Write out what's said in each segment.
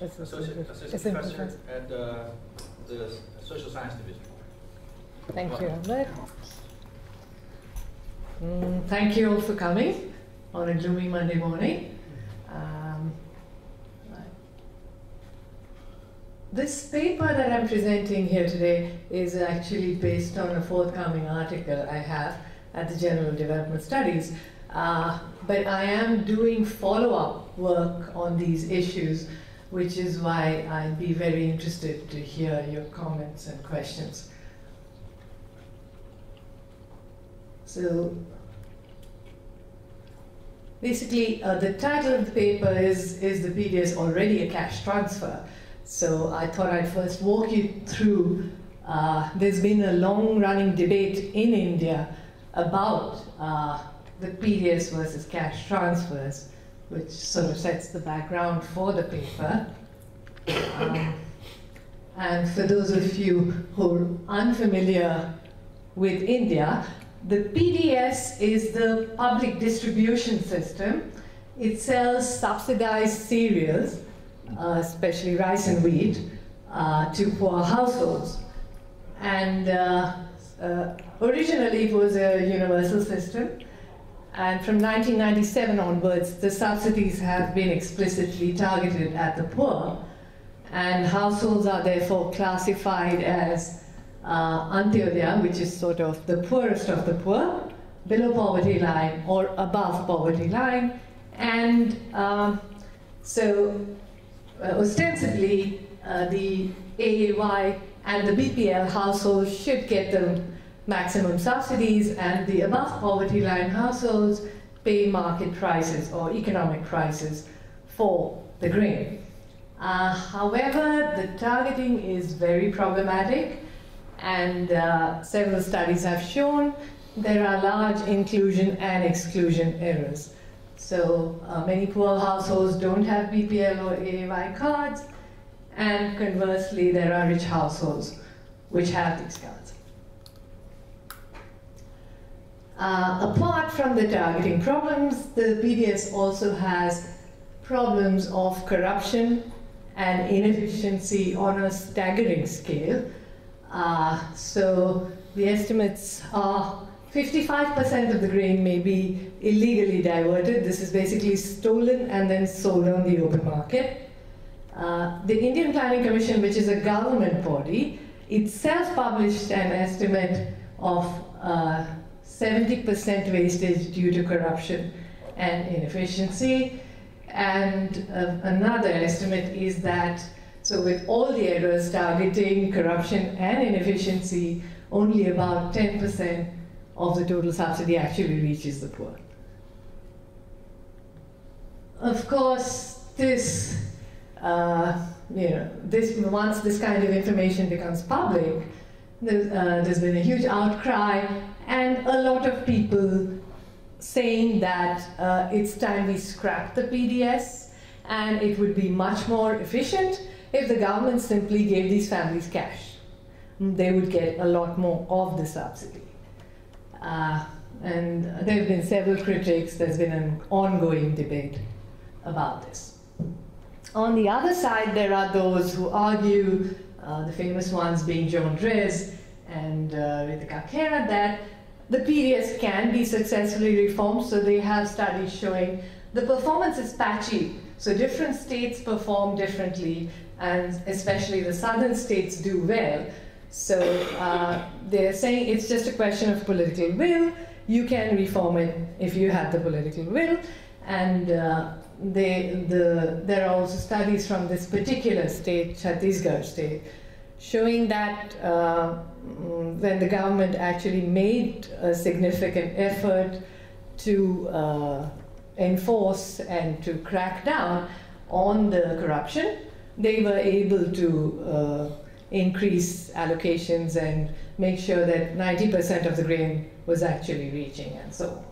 Research Assistant Associate, Prof- Assistant Assistant Professor at uh, the Social Science Division. Thank you, Ahmed. Mm, thank you all for coming on a gloomy Monday morning. Um, this paper that I'm presenting here today is actually based on a forthcoming article I have at the Journal of Development Studies. Uh, but I am doing follow up work on these issues, which is why I'd be very interested to hear your comments and questions. So, basically, uh, the title of the paper is Is the PDS Already a Cash Transfer? So, I thought I'd first walk you through. Uh, there's been a long running debate in India about uh, the PDS versus cash transfers, which sort of sets the background for the paper. Um, and for those of you who are unfamiliar with India, the PDS is the public distribution system. It sells subsidized cereals, uh, especially rice and wheat, uh, to poor households. And uh, uh, originally it was a universal system. And from 1997 onwards, the subsidies have been explicitly targeted at the poor. And households are therefore classified as uh, Antyodaya, which is sort of the poorest of the poor, below poverty line or above poverty line. And um, so, uh, ostensibly, uh, the AAY and the BPL households should get the maximum subsidies, and the above poverty line households pay market prices or economic prices for the grain. Uh, however, the targeting is very problematic, and uh, several studies have shown there are large inclusion and exclusion errors. So uh, many poor households don't have BPL or AAY cards, and conversely, there are rich households which have these cards. Uh, apart from the targeting problems, the PDS also has problems of corruption and inefficiency on a staggering scale. Uh, so the estimates are 55% of the grain may be illegally diverted. This is basically stolen and then sold on the open market. Uh, the Indian Planning Commission, which is a government body, itself published an estimate of 70% uh, wastage due to corruption and inefficiency. And uh, another estimate is that, so with all the errors targeting corruption and inefficiency, only about 10% of the total subsidy actually reaches the poor. Of course, this, uh, you know, this once this kind of information becomes public, there's, uh, there's been a huge outcry and a lot of people saying that uh, it's time we scrap the PDS and it would be much more efficient if the government simply gave these families cash. They would get a lot more of the subsidy. Uh, and there have been several critics, there's been an ongoing debate about this. On the other side, there are those who argue, uh, the famous ones being John Drèze and uh, Ritika that the PDS can be successfully reformed, so they have studies showing the performance is patchy. So different states perform differently, and especially the southern states do well. So uh, they're saying it's just a question of political will. You can reform it if you have the political will. And uh, they, the, there are also studies from this particular state, Chhattisgarh state, showing that uh, when the government actually made a significant effort to uh, enforce and to crack down on the corruption, they were able to uh, increase allocations and make sure that 90% of the grain was actually reaching and so on.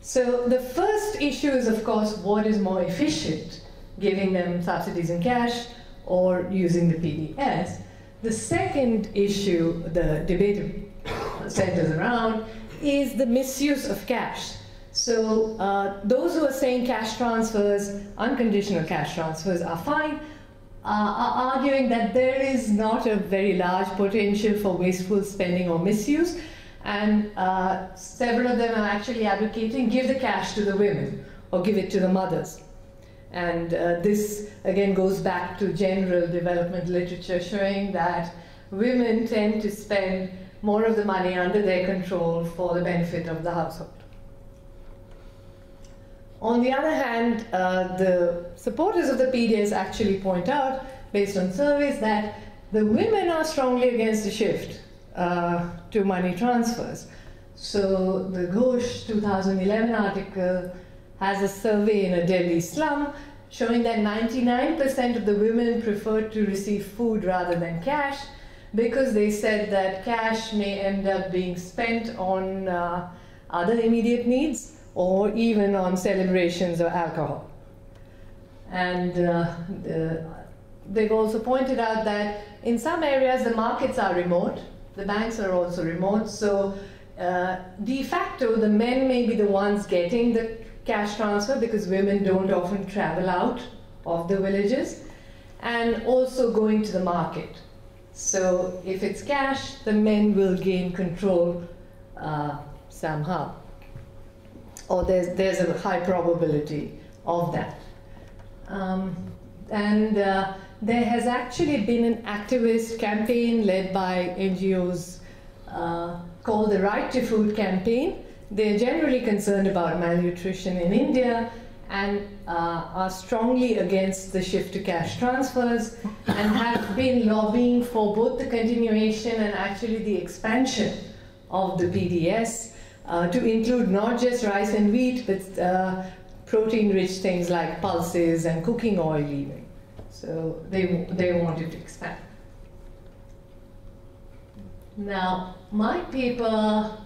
So the first issue is, of course, what is more efficient, giving them subsidies in cash or using the PDS. The second issue the debate centers around is the misuse of cash. So uh, those who are saying cash transfers, unconditional cash transfers are fine, uh, are arguing that there is not a very large potential for wasteful spending or misuse, and uh, several of them are actually advocating give the cash to the women or give it to the mothers. And uh, this again goes back to general development literature showing that women tend to spend more of the money under their control for the benefit of the household. On the other hand, uh, the supporters of the PDS actually point out, based on surveys, that the women are strongly against the shift uh, to money transfers. So the Ghosh 2011 article has a survey in a Delhi slum showing that 99% of the women preferred to receive food rather than cash because they said that cash may end up being spent on uh, other immediate needs or even on celebrations or alcohol. And uh, the, they've also pointed out that in some areas the markets are remote, the banks are also remote, so uh, de facto the men may be the ones getting the cash transfer because women don't often travel out of the villages, and also going to the market. So if it's cash, the men will gain control uh, somehow or there's, there's a high probability of that. Um, and uh, there has actually been an activist campaign led by NGOs uh, called the Right to Food campaign. They're generally concerned about malnutrition in India and uh, are strongly against the shift to cash transfers and have been lobbying for both the continuation and actually the expansion of the PDS uh, to include not just rice and wheat, but uh, protein-rich things like pulses and cooking oil even. So they, they wanted to expand. Now, my paper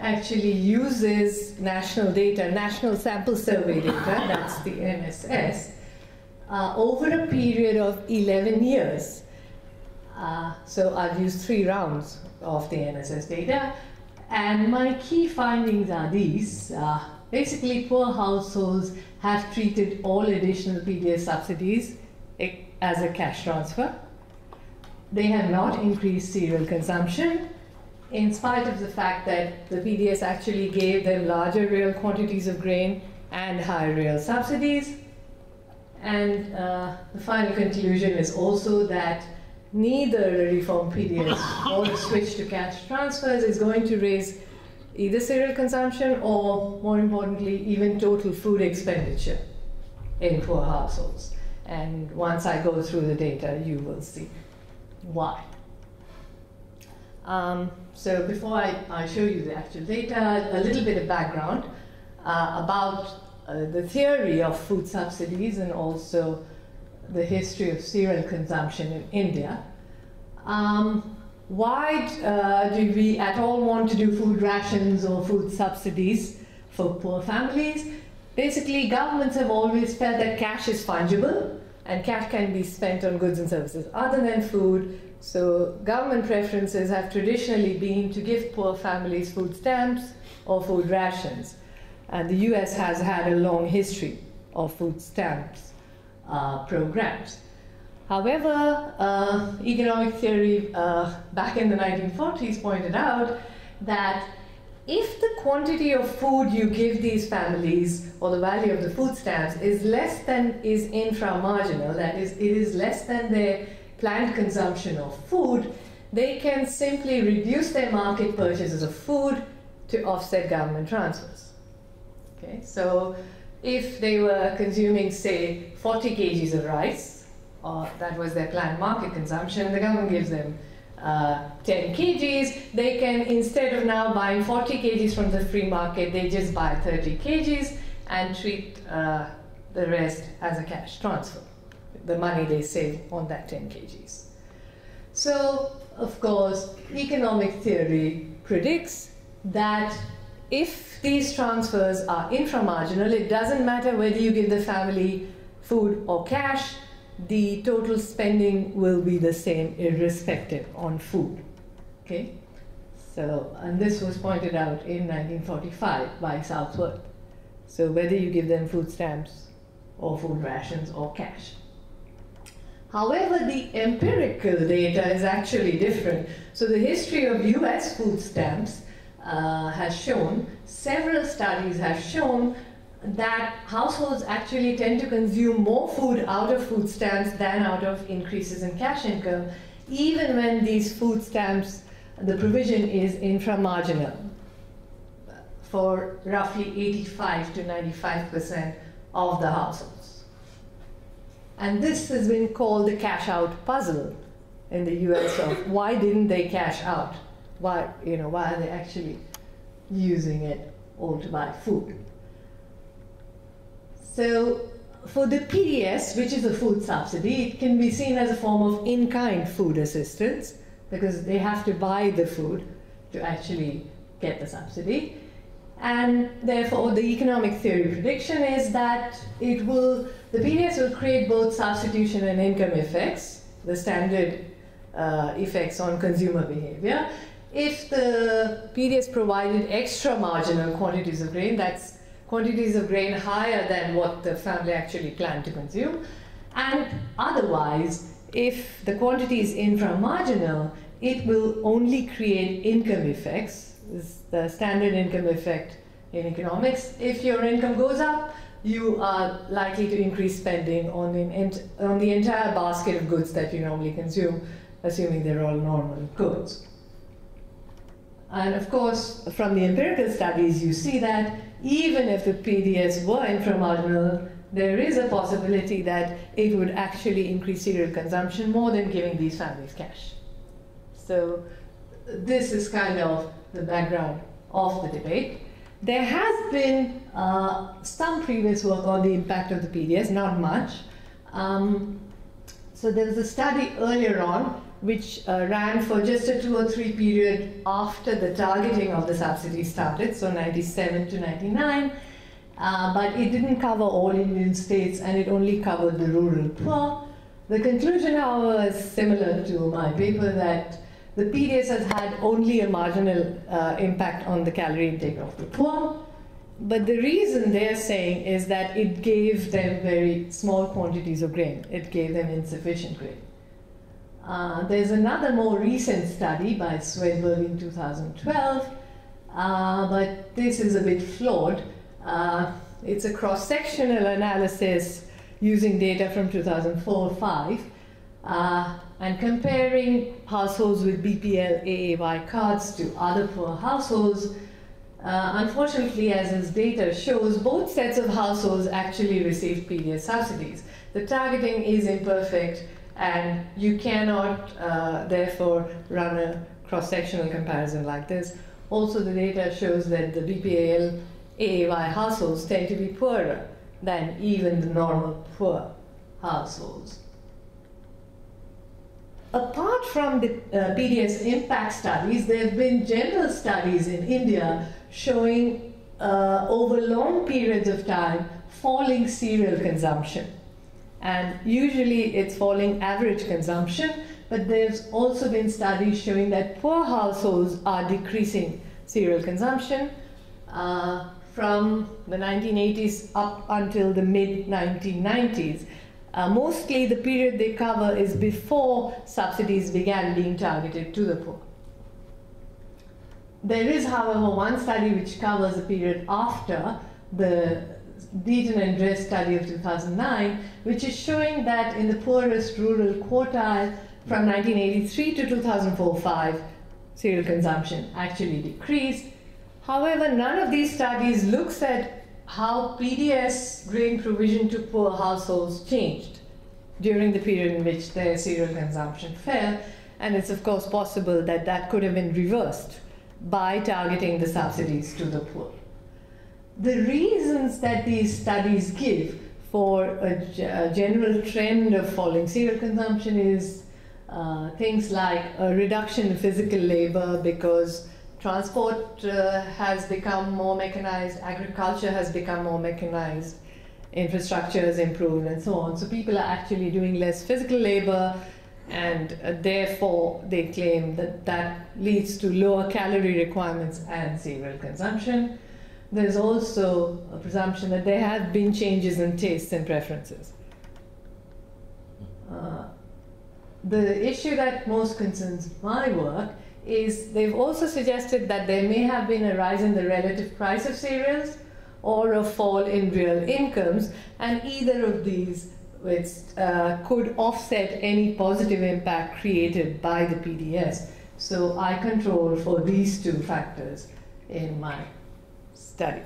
actually uses national data, national sample survey data, that's the NSS, uh, over a period of 11 years. Uh, so I've used three rounds of the NSS data. And my key findings are these. Uh, basically, poor households have treated all additional PDS subsidies as a cash transfer. They have not increased cereal consumption, in spite of the fact that the PDS actually gave them larger real quantities of grain and higher real subsidies. And uh, the final conclusion is also that neither a reform PDS or a switch to cash transfers is going to raise either cereal consumption or, more importantly, even total food expenditure in poor households. And once I go through the data, you will see why. Um, so before I, I, show you the actual data, a little bit of background uh, about uh, the theory of food subsidies and also the history of cereal consumption in India. Um, why uh, do we at all want to do food rations or food subsidies for poor families? Basically, governments have always felt that cash is fungible and cash can be spent on goods and services other than food. So, government preferences have traditionally been to give poor families food stamps or food rations. And the US has had a long history of food stamps uh, programs. However, uh, economic theory uh, back in the 1940s pointed out that if the quantity of food you give these families or the value of the food stamps is less than is inframarginal, that is, it is less than their planned consumption of food, they can simply reduce their market purchases of food to offset government transfers. Okay, so if they were consuming, say, 40 kgs of rice, or that was their planned market consumption, the government gives them uh, 10 kgs, they can, instead of now buying 40 kgs from the free market, they just buy 30 kgs and treat uh, the rest as a cash transfer, the money they save on that 10 kgs. So, of course, economic theory predicts that if these transfers are inframarginal, it doesn't matter whether you give the family food or cash, the total spending will be the same irrespective on food. Okay? So, and this was pointed out in 1945 by Southworth So whether you give them food stamps or food rations or cash. However, the empirical data is actually different. So the history of US food stamps uh, has shown, several studies have shown that households actually tend to consume more food out of food stamps than out of increases in cash income, even when these food stamps, the provision is inframarginal for roughly 85 to 95% of the households. And this has been called the cash out puzzle in the US of why didn't they cash out? Why, you know, why are they actually using it all to buy food? So for the PDS, which is a food subsidy, it can be seen as a form of in-kind food assistance because they have to buy the food to actually get the subsidy. And therefore, the economic theory prediction is that it will, the PDS will create both substitution and income effects, the standard uh, effects on consumer behavior. If the PDS provided extra marginal quantities of grain, that's quantities of grain higher than what the family actually planned to consume. And otherwise, if the quantity is inframarginal, it will only create income effects. Is the standard income effect in economics. If your income goes up, you are likely to increase spending on the, on the entire basket of goods that you normally consume, assuming they're all normal goods. And of course, from the empirical studies, you see that even if the PDS were inframarginal, there is a possibility that it would actually increase cereal consumption more than giving these families cash. So, this is kind of the background of the debate. There has been uh, some previous work on the impact of the PDS, not much. Um, so, there was a study earlier on which uh, ran for just a two or three period after the targeting of the subsidy started, so 97 to 99. Uh, but it didn't cover all Indian states and it only covered the rural poor. The conclusion, however, is similar to my paper that the PDS has had only a marginal uh, impact on the calorie intake of the poor. But the reason they're saying is that it gave them very small quantities of grain, it gave them insufficient grain. Uh, there's another more recent study by Svedberg in 2012, uh, but this is a bit flawed. Uh, it's a cross sectional analysis using data from 2004 5 uh, and comparing households with BPL AAY cards to other poor households. Uh, unfortunately, as this data shows, both sets of households actually received PDS subsidies. The targeting is imperfect and you cannot uh, therefore run a cross-sectional comparison like this. Also, the data shows that the BPAL AAY households tend to be poorer than even the normal poor households. Apart from the uh, PDS impact studies, there have been general studies in India showing uh, over long periods of time falling cereal consumption and usually it's falling average consumption, but there's also been studies showing that poor households are decreasing cereal consumption uh, from the 1980s up until the mid 1990s. Uh, mostly the period they cover is before subsidies began being targeted to the poor. There is, however, one study which covers the period after the Deaton and Drèze study of 2009, which is showing that in the poorest rural quartile from 1983 to 2004-5, cereal consumption actually decreased. However, none of these studies looks at how PDS grain provision to poor households changed during the period in which their cereal consumption fell. And it's of course possible that that could have been reversed by targeting the subsidies to the poor the reasons that these studies give for a, general trend of falling cereal consumption is uh, things like a reduction in physical labor because transport uh, has become more mechanized, agriculture has become more mechanized, infrastructure has improved, and so on. So people are actually doing less physical labor, and uh, therefore they claim that that leads to lower calorie requirements and cereal consumption. there's also a presumption that there have been changes in tastes and preferences. Uh, the issue that most concerns my work is they've also suggested that there may have been a rise in the relative price of cereals or a fall in real incomes, and either of these which, uh, could offset any positive impact created by the PDS. So I control for these two factors in my study.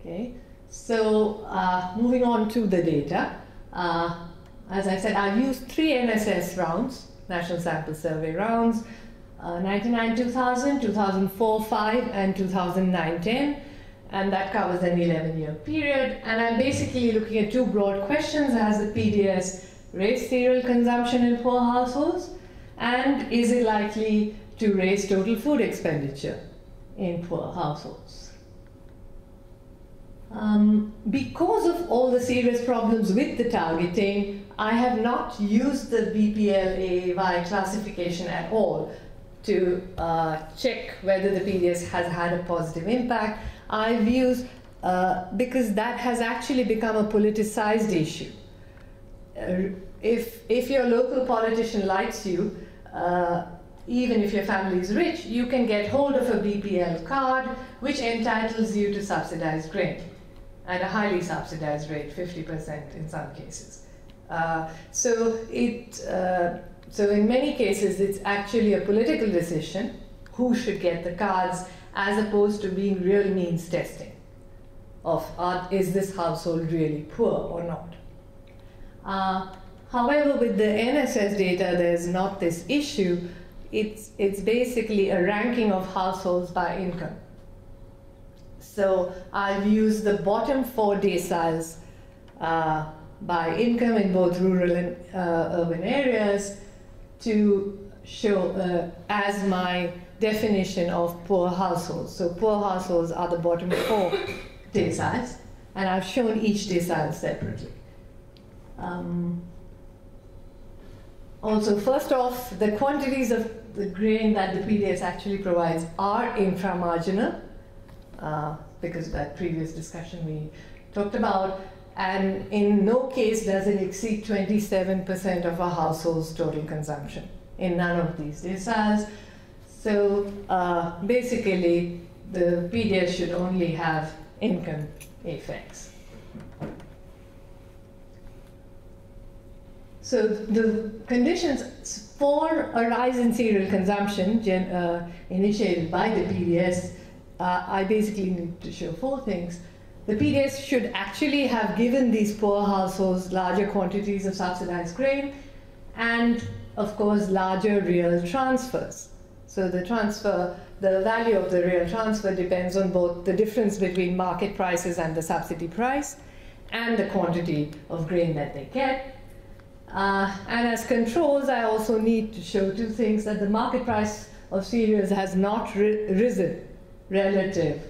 Okay, so uh, moving on to the data. Uh, as I said, I've used three NSS rounds, National Sample Survey rounds, uh, 99 2000, 2004 5, and 2009 10 and that covers an 11 year period. And I'm basically looking at two broad questions Has the PDS raised cereal consumption in poor households? And is it likely to raise total food expenditure in poor households? Um, because of all the serious problems with the targeting, I have not used the BPL-AAY classification at all to uh, check whether the PDS has had a positive impact. I've used, uh, because that has actually become a politicized issue. Uh, if, if your local politician likes you, uh, even if your family is rich, you can get hold of a BPL card which entitles you to subsidized grain at a highly subsidized rate, 50% in some cases. Uh, so it, uh, so in many cases, it's actually a political decision who should get the cards as opposed to being real means testing of is this household really poor or not. Uh, however, with the NSS data, there's not this issue. It's, it's basically a ranking of households by income. So I've used the bottom four deciles uh, by income in both rural and uh, urban areas to show uh, as my definition of poor households. So poor households are the bottom four deciles, and I've shown each decile separately. Um, also, first off, the quantities of the grain that the PDS actually provides are inframarginal, uh, because that previous discussion we talked about, and in no case does it exceed 27% of a household's total consumption in none of these deciles. So uh, basically, the PDS should only have income effects. So the conditions for a rise in cereal consumption gen, uh, initiated by the PDS, uh, I basically need to show four things. The PDS should actually have given these poor households larger quantities of subsidized grain and, of course, larger real transfers. So the transfer, the value of the real transfer depends on both the difference between market prices and the subsidy price and the quantity of grain that they get. Uh, and as controls, I also need to show two things that the market price of cereals has not ri risen relative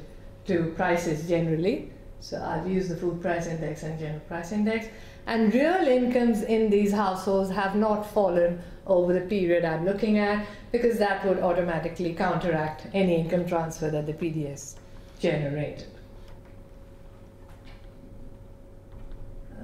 to prices generally. So I've used the food price index and general price index. And real incomes in these households have not fallen over the period I'm looking at because that would automatically counteract any income transfer that the PDS generated.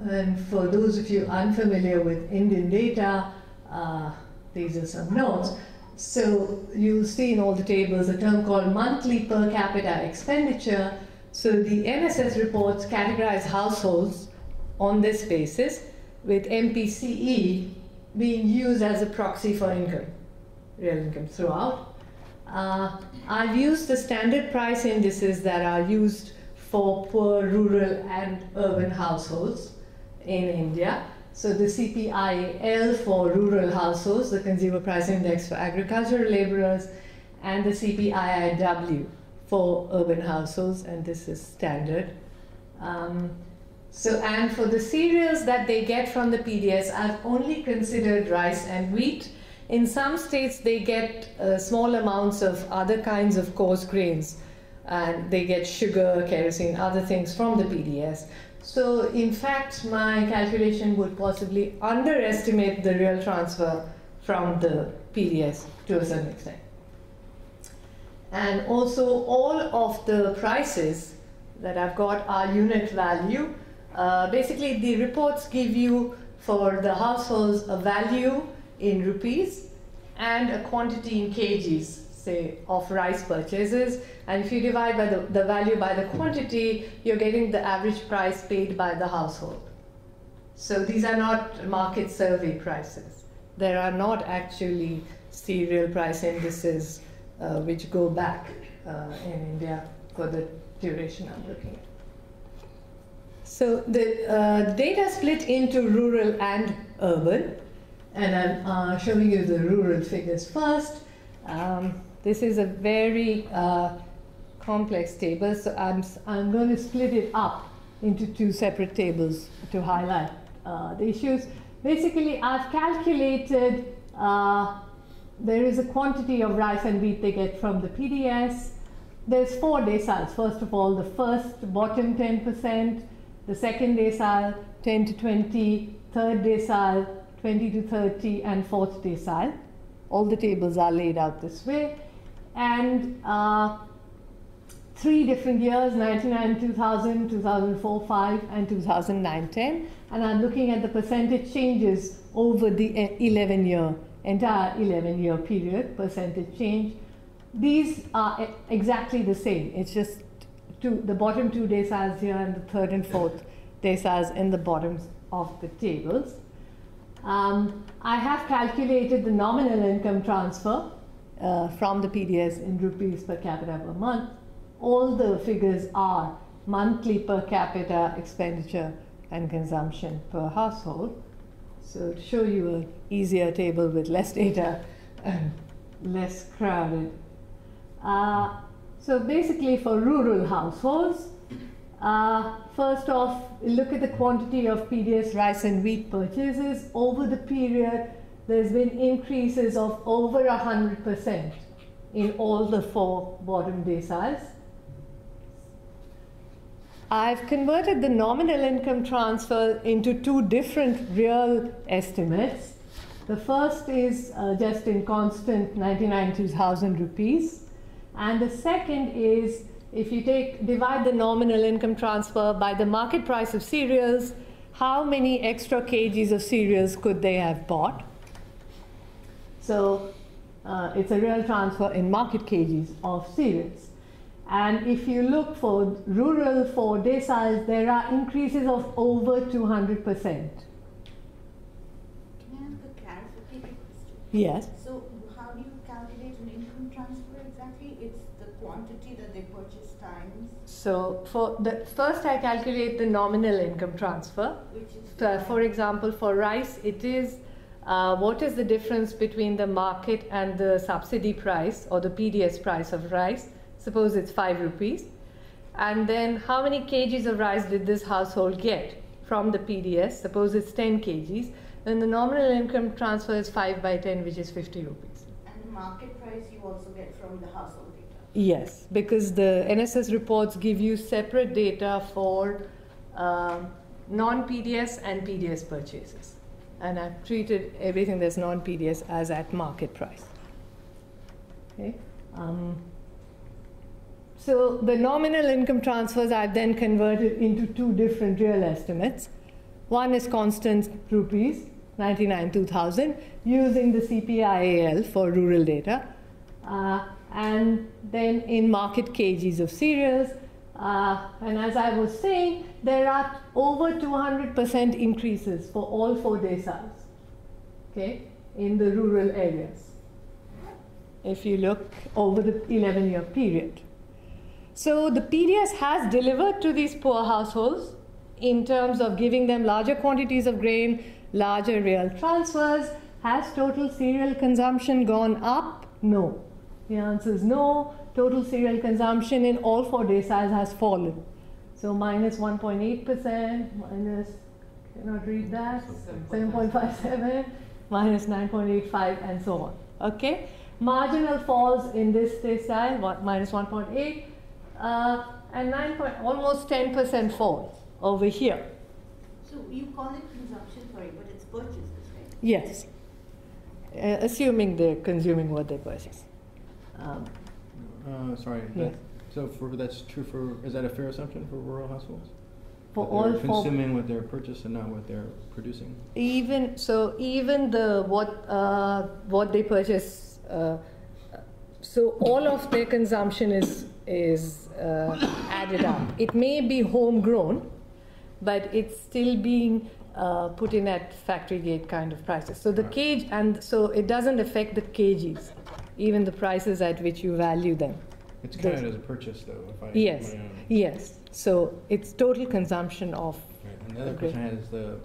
And for those of you unfamiliar with Indian data, uh, these are some notes. So you'll see in all the tables a term called monthly per capita expenditure. So the NSS reports categorize households on this basis, with MPCE being used as a proxy for income, real income throughout. Uh, I've used the standard price indices that are used for poor rural and urban households in India. So the CPIAL for rural households, the Consumer Price Index for agricultural laborers, and the CPIIW for urban households, and this is standard. Um, so, and for the cereals that they get from the PDS, I've only considered rice and wheat. In some states, they get uh, small amounts of other kinds of coarse grains, and they get sugar, kerosene, other things from the PDS. So, in fact, my calculation would possibly underestimate the real transfer from the PDS to a certain extent. And also, all of the prices that I've got are unit value. Uh, basically, the reports give you for the households a value in rupees and a quantity in kgs, say, of rice purchases. And if you divide by the, the value by the quantity, you're getting the average price paid by the household. So these are not market survey prices. There are not actually cereal price indices which go back uh, in India for the duration I'm looking at. So the uh, data split into rural and urban, and I'm uh, showing you the rural figures first. Um, this is a very uh, complex table, so I'm, I'm going to split it up into two separate tables to highlight uh, the issues. Basically, I've calculated uh, there is a quantity of rice and wheat they get from the PDS. There's four deciles. First of all, the first bottom 10%, the second decile 10 to 20, third decile 20 to 30, and fourth decile. All the tables are laid out this way. And uh, three different years 99, 2000, 2004, 5, and 2009, 10. And I'm looking at the percentage changes over the 11 year, entire 11 year period, percentage change. These are exactly the same. It's just two, the bottom two deciles here and the third and fourth deciles in the bottoms of the tables. Um, I have calculated the nominal income transfer uh, from the PDS in rupees per capita per month. All the figures are monthly per capita expenditure and consumption per household. So to show you an easier table with less data and less crowded. Uh, so basically for rural households, uh, first off, look at the quantity of PDS rice and wheat purchases. Over the period, there's been increases of over 100% in all the four bottom deciles. I've converted the nominal income transfer into two different real estimates. The first is uh, just in constant 99,000 rupees. And the second is if you take divide the nominal income transfer by the market price of cereals, how many extra kgs of cereals could they have bought? So uh, it's a real transfer in market kgs of cereals. And if you look for rural for deciles, there are increases of over 200%. Can I ask a clarification question? Yes. So how do you calculate an income transfer exactly? It's the quantity that they purchase times, So for the first, I calculate the nominal income transfer. which is. So for example, for rice, it is uh, what is the difference between the market and the subsidy price or the PDS price of rice? Suppose it's 5 rupees. And then how many kgs of rice did this household get from the PDS? Suppose it's 10 kgs. Then the nominal income transfer is 5 by 10, which is 50 rupees. And the market price you also get from the household data. Yes, because the NSS reports give you separate data for um, non PDS and PDS purchases. And I've treated everything that's non PDS as at market price. Okay. Um, so the nominal income transfers I've then converted into two different real estimates. One is constant rupees, 99 2000, using the CPIAL for rural data. Uh, and then in market kgs of cereals. Uh, and as I was saying, there are over 200% increases for all four deciles, okay, in the rural areas. If you look over the 11 year period. So the PDS has delivered to these poor households in terms of giving them larger quantities of grain, larger real transfers. Has total cereal consumption gone up? No. The answer is no. Total cereal consumption in all four deciles has fallen. So minus 1.8%, minus, cannot read that, 7.57, minus 9.85, and so on. Okay? Marginal falls in this decile, what, minus 1.8, uh, and 9 point, almost 10% fall over here. So you call it consumption, sorry, but it's purchases, right? Yes. Uh, assuming they're consuming what they purchase. Um, Uh, sorry. Yeah. that- So for, that's true for, is that a fair assumption for rural households? For all they're Consuming what they're purchasing and not what they're producing? even so even the what uh, what they purchase uh, so all of their consumption is is uh, added up it may be homegrown but it's still being uh, put in at factory gate kind of prices so the cage and so it doesn't affect the kgs even the prices at which you value them It's counted as a purchase though, if I. yes my own- yes so it's total consumption of Right, and the other question I had is the,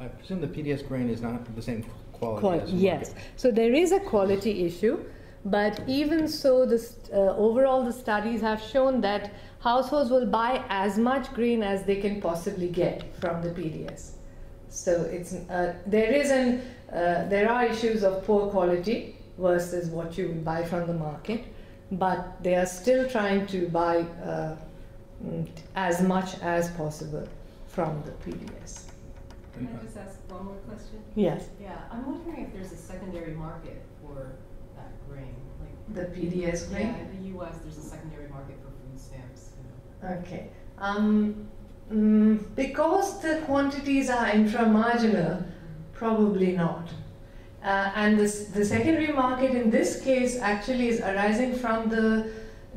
I presume the PDS grain is not the same quality Qual- yes. market. So there is a quality issue, but even so, the st- uh, overall the studies have shown that households will buy as much grain as they can possibly get from the PDS. So it's uh, there is an uh, there are issues of poor quality versus what you buy from the market, but they are still trying to buy uh, mm, as much as possible from the PDS. Can I just ask one more question? Yes, Yeah, I'm wondering if there's a secondary market for like. the PDS grain. Yeah, in the US, there's a secondary market for food stamps, you know. Okay. Um, mm, because the quantities are inframarginal, probably not. Uh, and this, the secondary market in this case actually is arising from the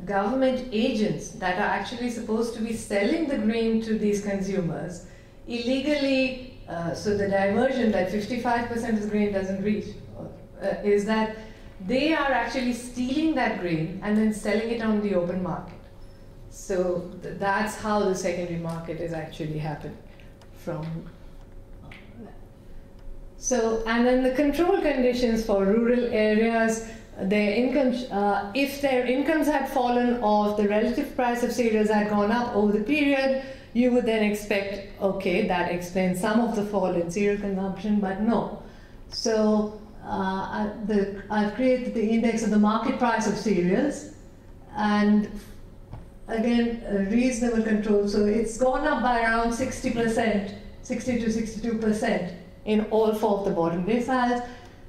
government agents that are actually supposed to be selling the grain to these consumers illegally. Uh, so the diversion that 55% of the grain doesn't reach uh, is that they are actually stealing that grain and then selling it on the open market. So th- that's how the secondary market is actually happening from. So and then the control conditions for rural areas, their income, uh, if their incomes had fallen or the relative price of cereals had gone up over the period, you would then expect, okay, that explains some of the fall in cereal consumption, but no. So Uh, I, the, I've created the index of the market price of cereals, and again, reasonable control. So it's gone up by around 60%, 60 to 62% in all four of the bottom deciles.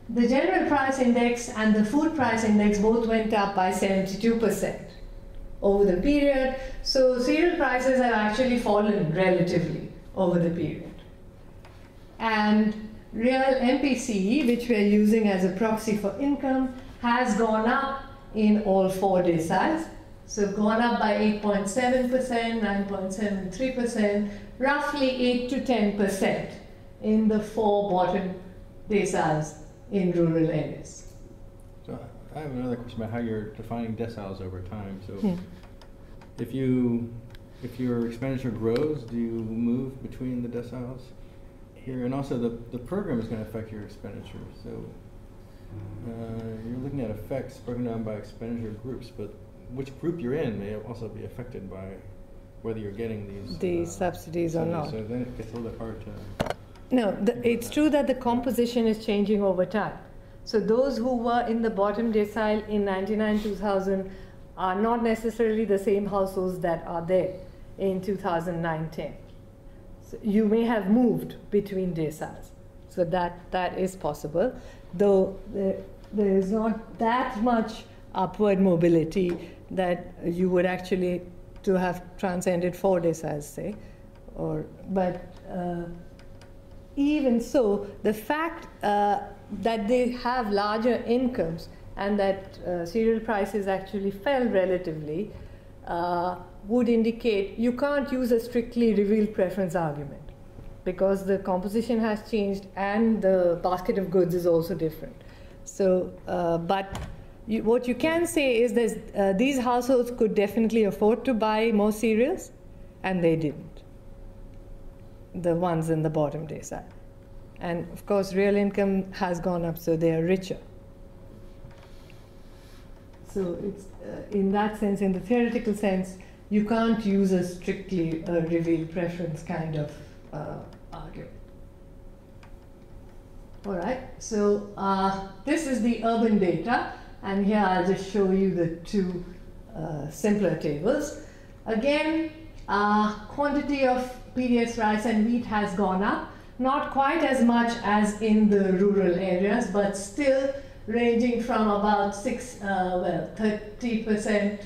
The general price index and the food price index both went up by 72% over the period. So cereal prices have actually fallen relatively over the period. And real MPCE, which we're using as a proxy for income, has gone up in all four deciles. So gone up by 8.7%, 9.73%, roughly 8 to 10% in the four bottom deciles in rural areas. So I have another question about how you're defining deciles over time. So Hmm. if you, if your expenditure grows, do you move between the deciles here? And also the, the program is gonna affect your expenditure, so uh, you're looking at effects broken down by expenditure groups, but which group you're in may also be affected by whether you're getting these. These uh, subsidies or not. So then it gets a little bit hard to. No, the, it's true that the composition is changing over time. So those who were in the bottom decile in 99 2000 are not necessarily the same households that are there in 2009 10. So you may have moved between deciles. So that, that is possible, though there, there is not that much upward mobility that you would actually to have transcended four deciles, say, or but. Uh, even so, the fact uh, that they have larger incomes and that uh, cereal prices actually fell relatively uh, would indicate you can't use a strictly revealed preference argument because the composition has changed and the basket of goods is also different. So, uh, but you, what you can say is that uh, these households could definitely afford to buy more cereals, and they didn't the ones in the bottom decile. And of course, real income has gone up, so they are richer. So it's uh, in that sense, in the theoretical sense, you can't use a strictly uh, revealed preference kind of uh, argument. All right. So uh, this is the urban data, and here I'll just show you the two uh, simpler tables. Again, uh, quantity of PDS rice and wheat has gone up, not quite as much as in the rural areas, but still ranging from about six, uh, well, 30%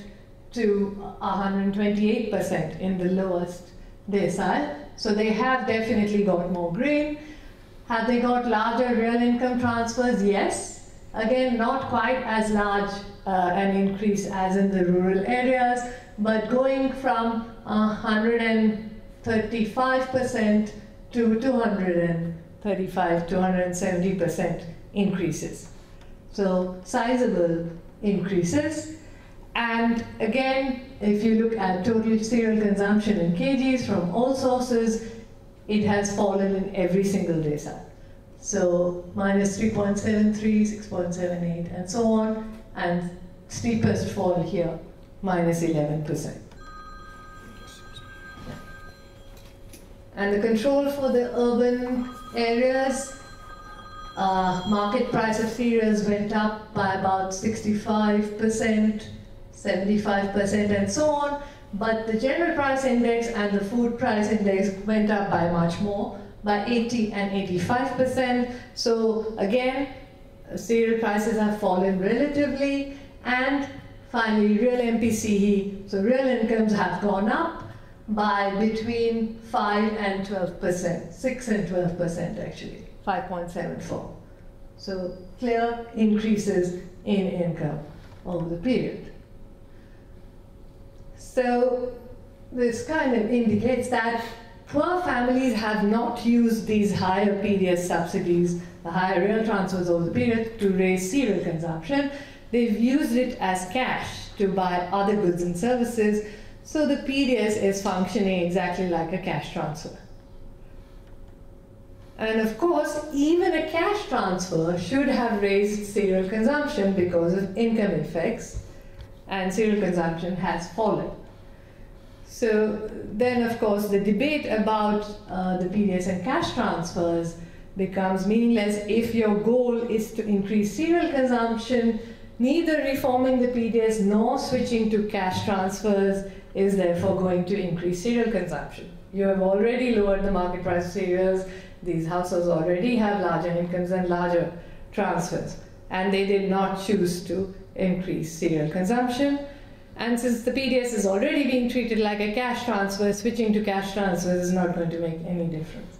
to 128% in the lowest decile. So they have definitely got more grain. Have they got larger real income transfers? Yes. Again, not quite as large uh, an increase as in the rural areas, but going from 135% to 235, 270% increases. So sizable increases. And again, if you look at total cereal consumption in kgs from all sources, it has fallen in every single decile. So minus 3.73, 6.78, and so on, and steepest fall here, minus 11%. And the control for the urban areas, uh, market price of cereals went up by about 65%, 75%, and so on. But the general price index and the food price index went up by much more, by 80 and 85%. So again, cereal prices have fallen relatively. And finally, real MPCE, so real incomes have gone up by between 5 and 12%, 6 and 12% actually, 5.74. So clear increases in income over the period. So this kind of indicates that poor families have not used these higher PDS subsidies, the higher real transfers over the period to raise cereal consumption. They've used it as cash to buy other goods and services, so the PDS is functioning exactly like a cash transfer. And of course, even a cash transfer should have raised cereal consumption because of income effects, and cereal consumption has fallen. So then, of course, the debate about uh, the PDS and cash transfers becomes meaningless if your goal is to increase cereal consumption. Neither reforming the PDS nor switching to cash transfers is therefore going to increase cereal consumption. You have already lowered the market price of cereals. These households already have larger incomes and larger transfers, and they did not choose to increase cereal consumption. And since the PDS is already being treated like a cash transfer, switching to cash transfers is not going to make any difference.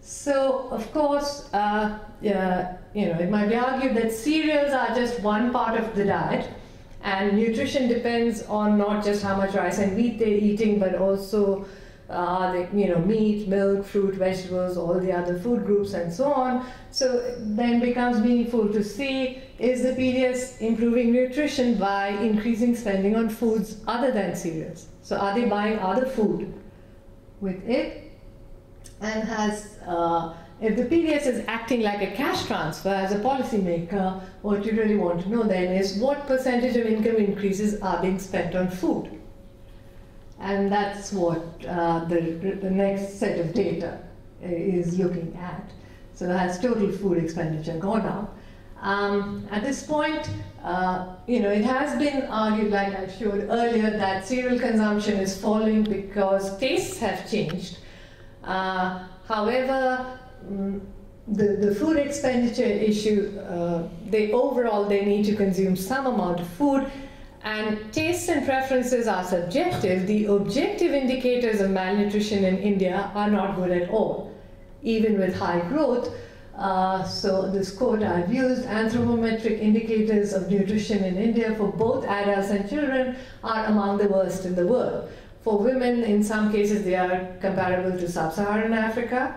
So, of course, uh, you know, it might be argued that cereals are just one part of the diet, and nutrition depends on not just how much rice and wheat they're eating, but also uh, the, you know, meat, milk, fruit, vegetables, all the other food groups, and so on. So then becomes meaningful to see is the PDS improving nutrition by increasing spending on foods other than cereals? So are they buying other food with it? And has uh, if the PDS is acting like a cash transfer as a policymaker, what you really want to know then is what percentage of income increases are being spent on food? And that's what uh, the, the next set of data is looking at. So has total food expenditure gone up? Um, at this point, uh, you know, it has been argued, like I showed earlier, that cereal consumption is falling because tastes have changed. Uh, however, mm, the, the food expenditure issue, uh, they overall they need to consume some amount of food, and tastes and preferences are subjective. The objective indicators of malnutrition in India are not good at all, even with high growth. Uh, so this quote I've used, anthropometric indicators of nutrition in India for both adults and children are among the worst in the world. For women, in some cases, they are comparable to sub-Saharan Africa.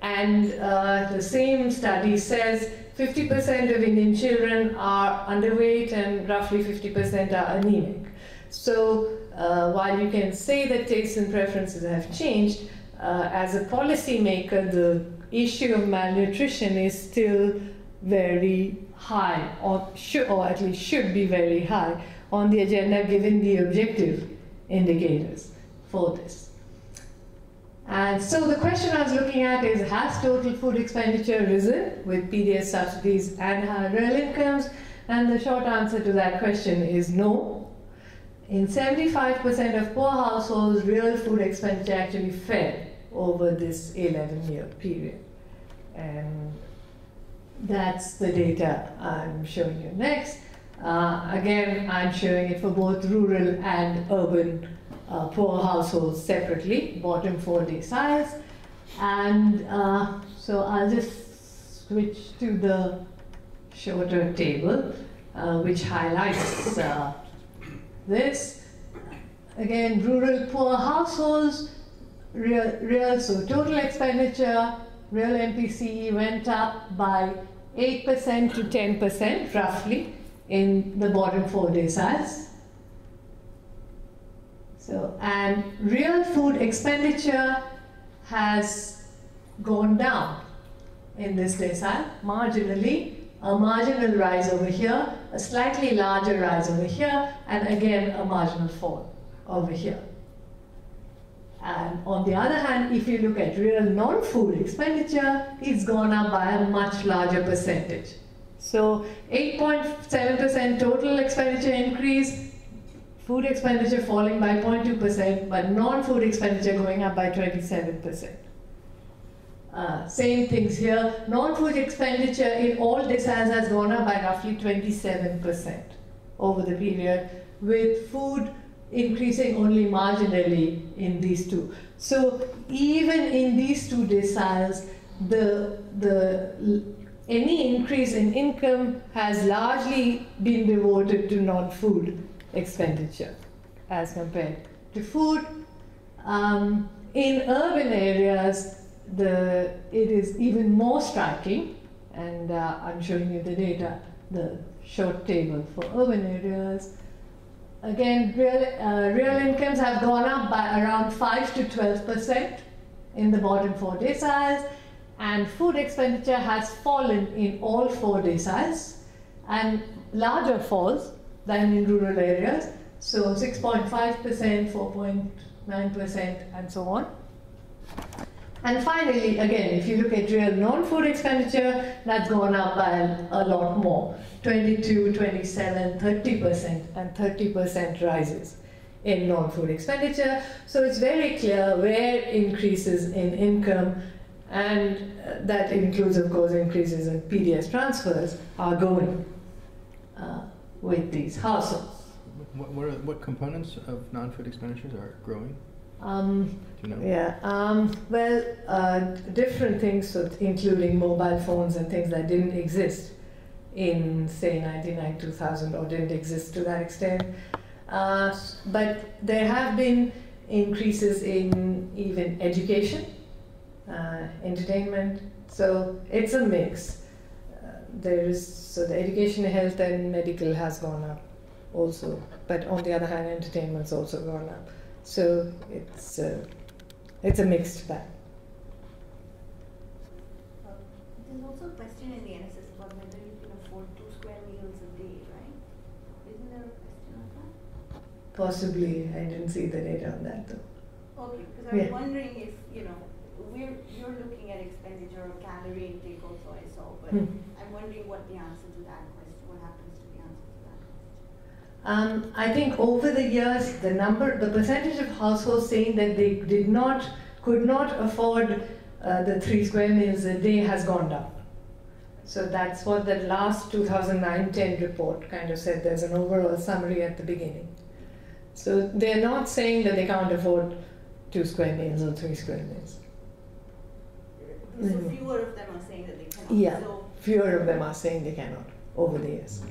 And uh, the same study says 50% of Indian children are underweight and roughly 50% are anemic. So uh, while you can say that tastes and preferences have changed, uh, as a policymaker, the issue of malnutrition is still very high, or, should, or at least should be very high on the agenda given the objective indicators for this. And so the question I was looking at is has total food expenditure risen with PDS subsidies and higher real incomes? And the short answer to that question is no. In 75% of poor households, real food expenditure actually fell over this 11 year period. And that's the data I'm showing you next. Uh, again, I'm showing it for both rural and urban uh, poor households separately, bottom four deciles. And uh, so I'll just switch to the shorter table, uh, which highlights uh, this. Again, rural poor households, real, real, so total expenditure, real MPCE went up by 8% to 10% roughly in the bottom four deciles. So, and real food expenditure has gone down in this decile marginally. A marginal rise over here, a slightly larger rise over here, and again a marginal fall over here. And on the other hand, if you look at real non-food expenditure, it's gone up by a much larger percentage. So 8.7% total expenditure increase, food expenditure falling by 0.2%, but non-food expenditure going up by 27%. Uh, same things here. Non-food expenditure in all deciles has gone up by roughly 27% over the period, with food increasing only marginally in these two. So even in these two deciles, the, the, any increase in income has largely been devoted to non-food expenditure as compared to food. Um, in urban areas, the, it is even more striking, and uh, I'm showing you the data, the short table for urban areas. Again, real, uh, real incomes have gone up by around 5 to 12 percent in the bottom four deciles, and food expenditure has fallen in all four deciles, and larger falls than in rural areas. So 6.5 percent, 4.9 percent, and so on. And finally, again, if you look at real non-food expenditure, that's gone up by a lot more 22, 27, 30%, and 30% rises in non food expenditure. So it's very clear where increases in income, and uh, that includes, of course, increases in PDS transfers, are going uh, with these households. What, what, are, what components of non-food expenditures are growing? Um, Do you know? Yeah, um, well, uh, different things, so including mobile phones and things that didn't exist in, say, 99, 2000, or didn't exist to that extent. Uh, but there have been increases in even education, uh, entertainment, so it's a mix. Uh, there is, so the education, health, and medical has gone up also, but on the other hand, entertainment's also gone up. So it's uh, it's a mixed bag. Uh, There's also a question in the NSS about whether you can afford two square meals a day, right? Isn't there a question on that? Possibly, I didn't see the data on that though. Okay, because I was Yeah. wondering if, you know, we're, you're looking at expenditure or calorie intake also I saw, but Hmm. I'm wondering what the answer to that question, what happens to the answer to that question. Um, I think over the years, the number, the percentage of households saying that they did not, could not afford uh, the three square meals a day has gone down. So that's what the last 2009-10 report kind of said. There's an overall summary at the beginning. So they're not saying that they can't afford two square meals or three square meals. So fewer of them are saying that they cannot. Yeah. So Fewer of them are saying they cannot over the years.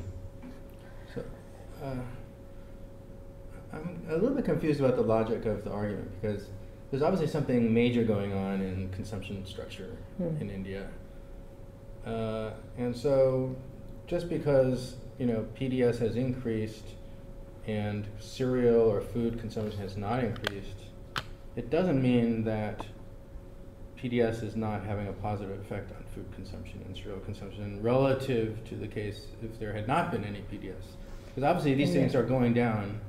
Uh, I'm a little bit confused about the logic of the argument because there's obviously something major going on in consumption structure Hmm. in India. Uh, and so, just because you know PDS has increased and cereal or food consumption has not increased, it doesn't mean that PDS is not having a positive effect on food consumption and cereal consumption relative to the case if there had not been any PDS. Because obviously these things are going down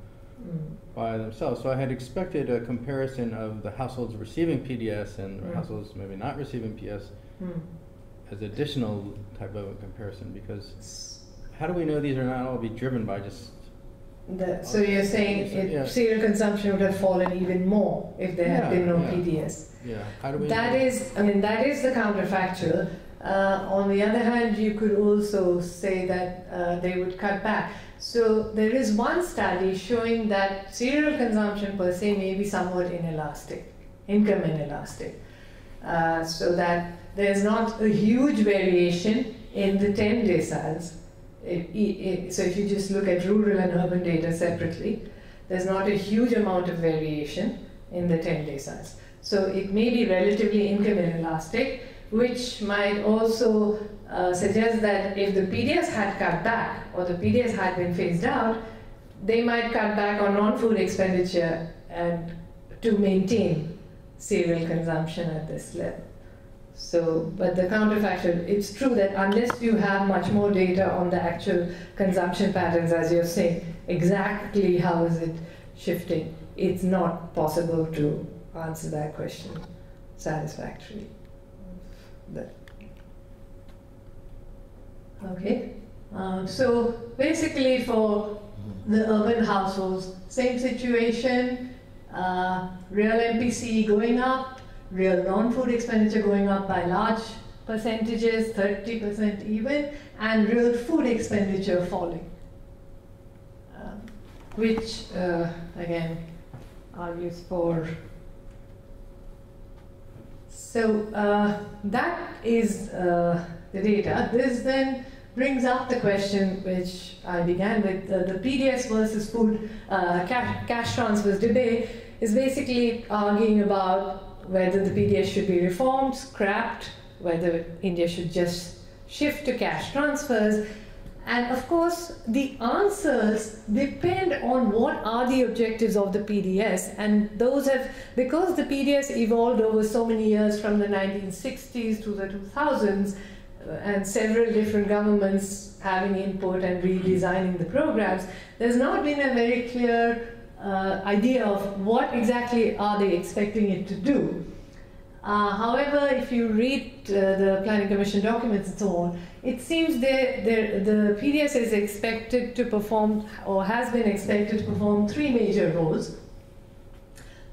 Mm. by themselves. So I had expected a comparison of the households receiving PDS and Mm. households maybe not receiving PS Mm. as additional type of a comparison because how do we know these are not all be driven by just The, so you're saying it, Yeah. cereal consumption would have fallen even more if there had been no yeah. PDS. yeah how do we That is, I mean, that is the counterfactual. Uh, on the other hand, you could also say that uh, they would cut back. So there is one study showing that cereal consumption per se may be somewhat inelastic, income inelastic. Uh, so that there's not a huge variation in the 10 deciles. It, it, so if you just look at rural and urban data separately, there's not a huge amount of variation in the 10 deciles. So it may be relatively income inelastic, which might also uh, suggest that if the PDS had cut back or the PDS had been phased out, they might cut back on non-food expenditure and to maintain cereal consumption at this level. So, but the counterfactual, it's true that unless you have much more data on the actual consumption patterns, as you're saying, exactly how is it shifting, it's not possible to answer that question satisfactorily. But, okay, um, so basically for the urban households, same situation, uh, real MPC going up, real non-food expenditure going up by large percentages, 30% even, and real food expenditure falling. Um, which, uh, again, argues for. So uh, that is uh, the data. This then brings up the question which I began with uh, the PDS versus food uh, cash, cash transfers debate is basically arguing about whether the PDS should be reformed, scrapped, whether India should just shift to cash transfers. And of course, the answers depend on what are the objectives of the PDS. And those have, because the PDS evolved over so many years from the 1960s to the 2000s, uh, and several different governments having input and redesigning the programs, there's not been a very clear uh, idea of what exactly are they expecting it to do. Uh, however, if you read uh, the Planning Commission documents and so on, it seems they, the PDS is expected to perform, or has been expected to perform, three major roles.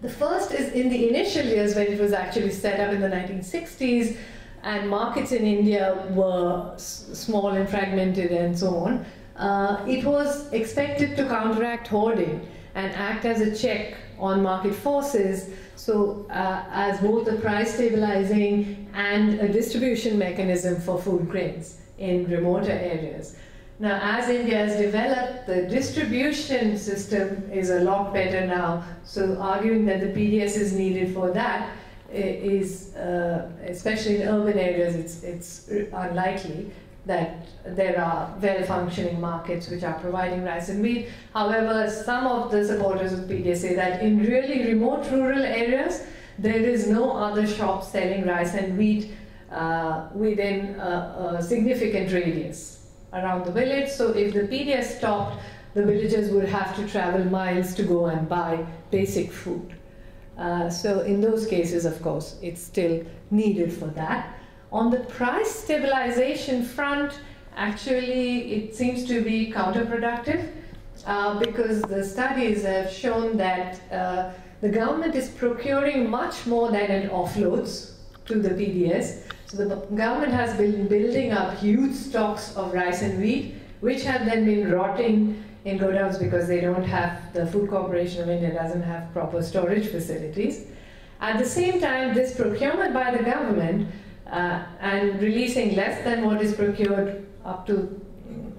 The first is in the initial years when it was actually set up in the 1960s, and markets in India were small and fragmented and so on. Uh, it was expected to counteract hoarding and act as a check on market forces. So, uh, as both a price stabilizing and a distribution mechanism for food grains in remoter areas. Now, as India has developed, the distribution system is a lot better now. So, arguing that the PDS is needed for that is, uh, especially in urban areas, it's, it's unlikely that there are well-functioning markets which are providing rice and wheat. However, some of the supporters of PDS say that in really remote rural areas, there is no other shop selling rice and wheat uh, within a, a, significant radius around the village. So if the PDS stopped, the villagers would have to travel miles to go and buy basic food. Uh, so in those cases, of course, it's still needed for that. On the price stabilization front, actually, it seems to be counterproductive uh, because the studies have shown that uh, the government is procuring much more than it offloads to the PDS. So the government has been building up huge stocks of rice and wheat, which have then been rotting in godowns because they don't have, the Food Corporation of India doesn't have proper storage facilities. At the same time, this procurement by the government uh, and releasing less than what is procured up to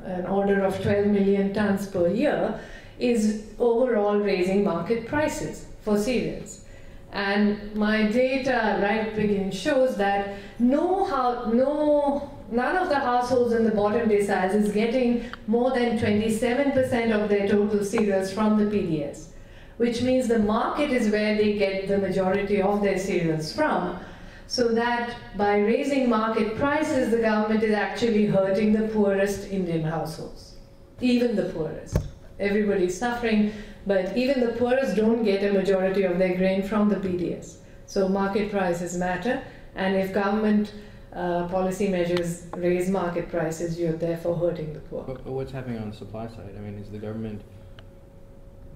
an order of 12 million tons per year is overall raising market prices for cereals. And my data right beginning shows that no, how, no, none of the households in the bottom deciles is getting more than 27% of their total cereals from the PDS, which means the market is where they get the majority of their cereals from so that by raising market prices, the government is actually hurting the poorest Indian households, even the poorest. Everybody's suffering, but even the poorest don't get a majority of their grain from the PDS. So market prices matter, and if government uh, policy measures raise market prices, you're therefore hurting the poor. But, but what's happening on the supply side? I mean, is the government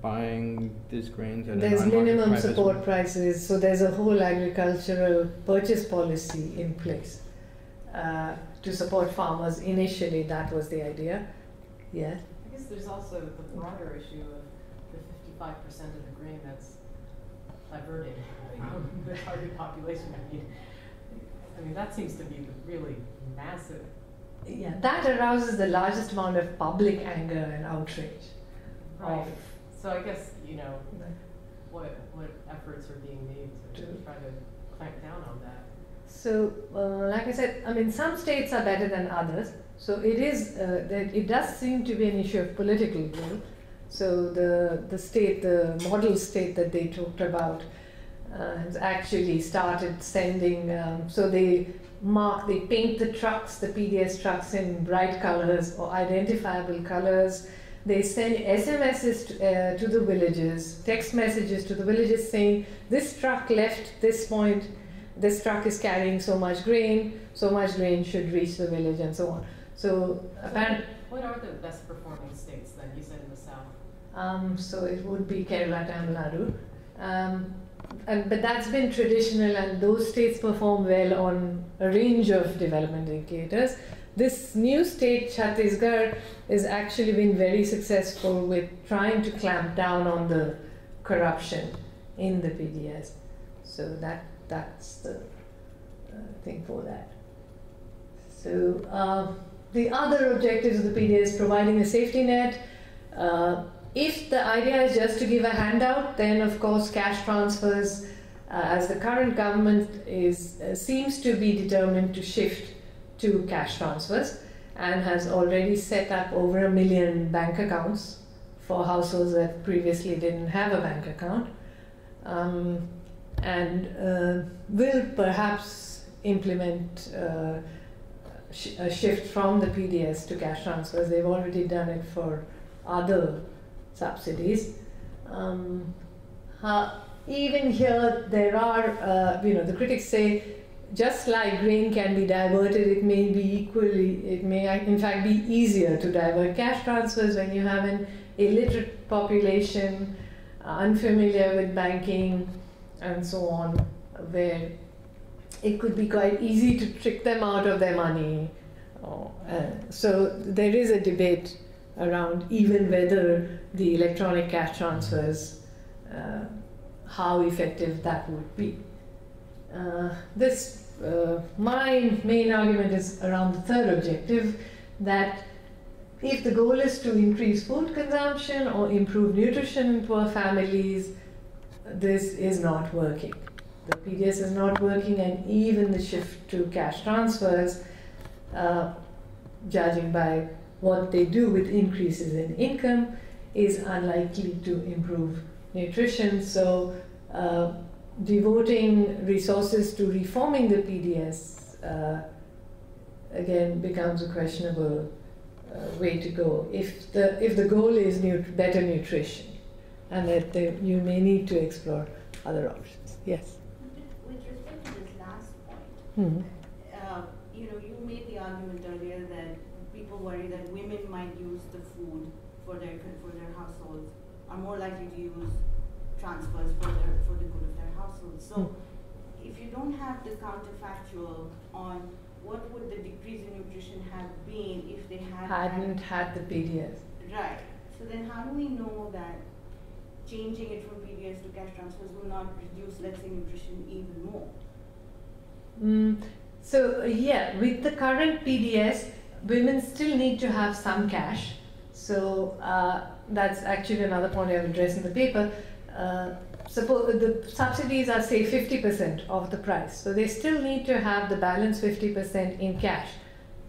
buying these grains at There's minimum price support prices, so there's a whole agricultural purchase policy in place. uh, to support farmers. Initially, that was the idea. Yeah. I guess there's also the broader issue of the fifty-five percent of the grain that's diverting, you the target population. I mean, I mean, that seems to be the really massive. Yeah, that arouses the largest amount of public anger and outrage. Right. Of, So I guess, you know, what, what efforts are being made to To- try to clamp down on that? So, uh, like I said, I mean, some states are better than others. So it is, uh, that it does seem to be an issue of political will. So the the state, the model state that they talked about, uh, has actually started sending. Um, so they mark, they paint the trucks, the PDS trucks in bright colors or identifiable colors. They send SMSs to, uh, to the villages, text messages to the villages saying, "This truck left this point." this truck is carrying so much grain, so much grain should reach the village, and so on. So apparently, What are the best performing states then? You said in the south. um, so it would be Kerala, Tamil Nadu, um, and but that's been traditional, and those states perform well on a range of development indicators. This new state, Chhattisgarh, has actually been very successful with trying to clamp down on the corruption in the PDS. So that that's the uh, thing for that. So uh, the other objectives of the PDS providing a safety net. Uh, if the idea is just to give a handout, then of course cash transfers, uh, as the current government is uh, seems to be determined to shift to cash transfers and has already set up over a million bank accounts for households that previously didn't have a bank account. Um, and uh, will perhaps implement uh, sh- a shift from the PDS to cash transfers. They've already done it for other subsidies. Um, ha- even here, there are, uh, you know, the critics say just like grain can be diverted, it may be equally, it may in fact be easier to divert cash transfers when you have an illiterate population, uh, unfamiliar with banking, and so on, where it could be quite easy to trick them out of their money. Oh, uh, so there is a debate around even whether the electronic cash transfers, uh, how effective that would be. Uh, this, uh, my main argument is around the third objective that if the goal is to increase food consumption or improve nutrition in poor families, this is not working. The PDS is not working, and even the shift to cash transfers, uh, judging by what they do with increases in income, is unlikely to improve nutrition. So, uh, devoting resources to reforming the PDS uh, again becomes a questionable uh, way to go. If the if the goal is nu- better nutrition, and that they, you may need to explore other options. Yes. With respect to this last point, Hmm. uh, you know, you made the argument earlier that worry that women might use the food for their for their households, are more likely to use transfers for their for the good of their households. So, if you don't have the counterfactual on what would the decrease in nutrition have been if they had Hadn't had the PDS. right? So then, how do we know that changing it from PDS to cash transfers will not reduce, let's say, nutrition even more? Mm, so yeah, with the current PDS, women still need to have some cash. So uh, that's actually another point I've addressed in the paper. Uh, suppose the subsidies are say 50% of the price, so they still need to have the balance 50% in cash.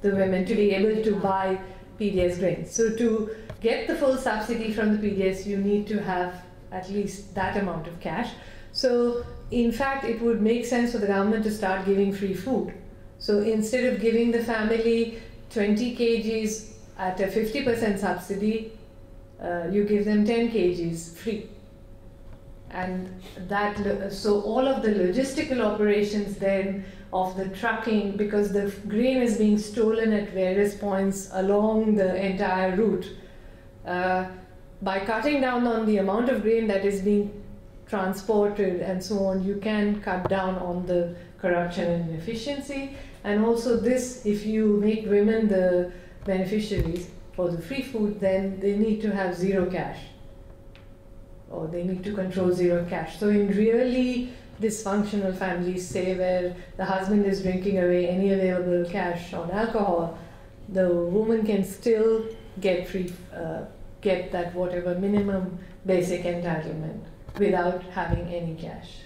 The women to be able to buy PDS grains. So to get the full subsidy from the PDS, you need to have at least that amount of cash. So in fact, it would make sense for the government to start giving free food. So instead of giving the family 20 kgs at a 50% subsidy, uh, you give them 10 kgs free. And that, so all of the logistical operations then of the trucking, because the grain is being stolen at various points along the entire route, uh, by cutting down on the amount of grain that is being transported and so on, you can cut down on the corruption and inefficiency. And also this, if you make women the beneficiaries for the free food, then they need to have zero cash. Or they need to control zero cash. So in really dysfunctional families, say where the husband is drinking away any available cash on alcohol, the woman can still get free, uh, get that whatever minimum basic entitlement without having any cash,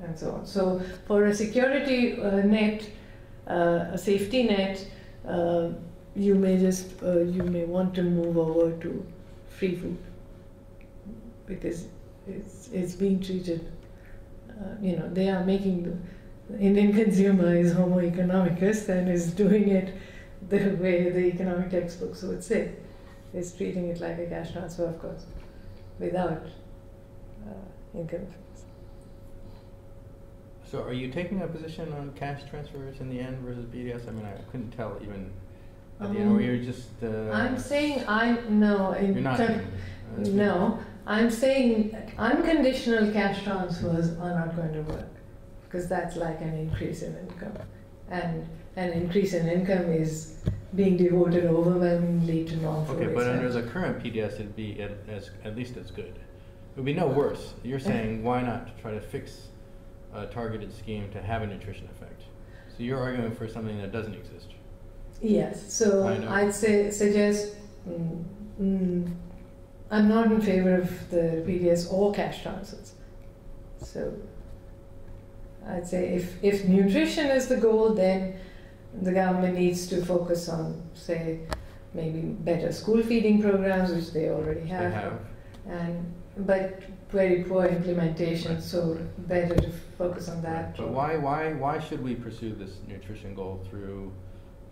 and so on. So for a security uh, net, a safety net, uh, you may just uh, you may want to move over to free food because it's it's being treated. Uh, you know, they are making the, the Indian consumer is Homo economicus and is doing it the way the economic textbooks would say. Is treating it like a cash transfer, of course, without uh, income. So are you taking a position on cash transfers in the end versus PDS? I mean, I couldn't tell even at the end, or Um, you're just, uh. I'm saying I no. You're not. Uh, no, I'm saying unconditional cash transfers are not going to work because that's like an increase in income, and an increase in income is being devoted overwhelmingly to non-food Okay, but under the current PDS, it'd be at, as, at least as good. It would be no worse. You're saying, why not try to fix a targeted scheme to have a nutrition effect? So you're arguing for something that doesn't exist. Yes, so I'd say suggest. Mm, mm, I'm not in favor of the PDS or cash transfers. So I'd say if if nutrition is the goal, then the government needs to focus on, say, maybe better school feeding programs, which they already They have, have, and but very poor implementation. Right. So better to focus on that. but why, why, why should we pursue this nutrition goal through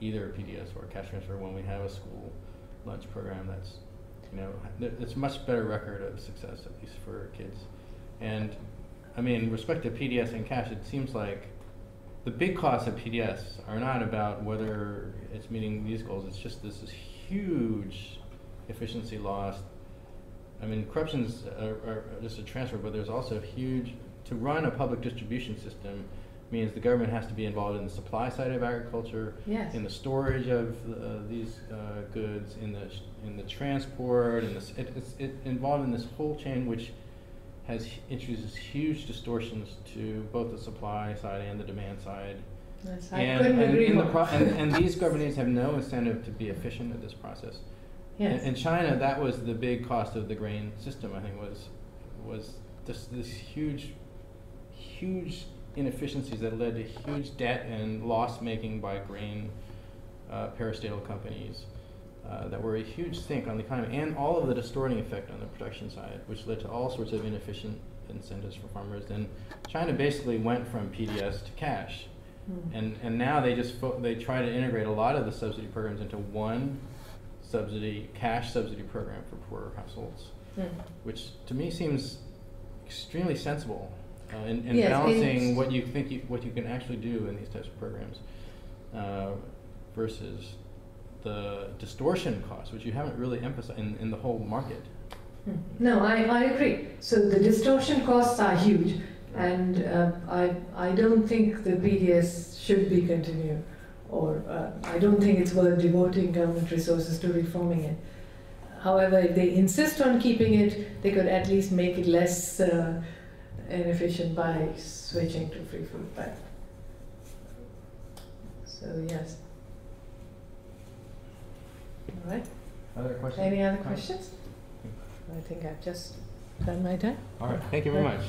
either PDS or cash transfer when we have a school lunch program that's, you know, it's a much better record of success, at least for kids. And, I mean, respect to PDS and cash, it seems like the big costs of PDS are not about whether it's meeting these goals, it's just this is huge efficiency loss. I mean, corruption's are, are just a transfer, but there's also huge, to run a public distribution system means the government has to be involved in the supply side of agriculture, Yes. in the storage of uh, these uh, goods, in the sh- in the transport, and it, it's it involved in this whole chain which has introduces huge distortions to both the supply side and the demand side. Yes, and, and in the pro- and, and these governments have no incentive to be efficient at this process. Yes. In, in China, that was the big cost of the grain system. I think was was this this huge, huge inefficiencies that led to huge debt and loss making by grain uh, parastatal companies. Uh, that were a huge sink on the economy, and all of the distorting effect on the production side, which led to all sorts of inefficient incentives for farmers. And China basically went from PDS to cash, Hmm. and and now they just fo- they try to integrate a lot of the subsidy programs into one subsidy cash subsidy program for poorer households, Hmm. which to me seems extremely sensible uh, in, in Yes, balancing what you think you, what you can actually do in these types of programs uh, versus the distortion costs, which you haven't really emphasized in, in the whole market. Hmm. No, I, I agree. So the distortion costs are huge, and uh, I, I don't think the PDS should be continued, or uh, I don't think it's worth devoting government resources to reforming it. However, if they insist on keeping it, they could at least make it less uh, inefficient by switching to free food. But so yes. All right. Other questions? Any other questions? I think I've just done my time. All right, thank you very much.